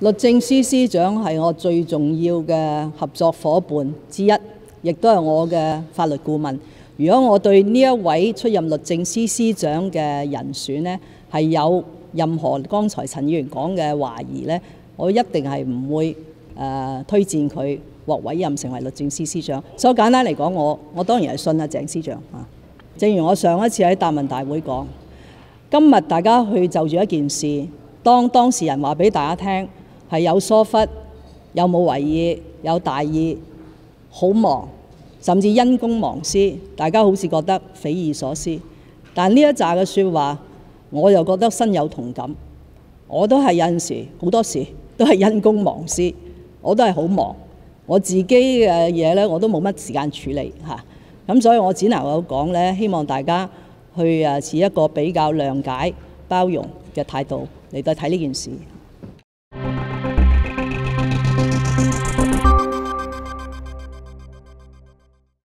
律政司司長係我最重要嘅合作伙伴之一，亦都係我嘅法律顧問。如果我對呢一位出任律政司司長嘅人選呢，係有任何剛才陳議員講嘅懷疑呢，我一定係唔會誒、呃、推薦佢獲委任成為律政司司長。所以簡單嚟講，我我當然係信阿鄭司長啊。正如我上一次喺答問大會講，今日大家去就住一件事，當當事人話俾大家聽係有疏忽、有冇為意、有大意、好忙，甚至因公忘私，大家好似覺得匪夷所思。但呢一扎嘅説話，我又覺得深有同感。我都係有陣時好多時都係因公忘私，我都係好忙，我自己嘅嘢咧我都冇乜時間處理嚇。咁所以我只能夠講咧，希望大家去誒持一個比較諒解、包容嘅態度嚟到睇呢件事。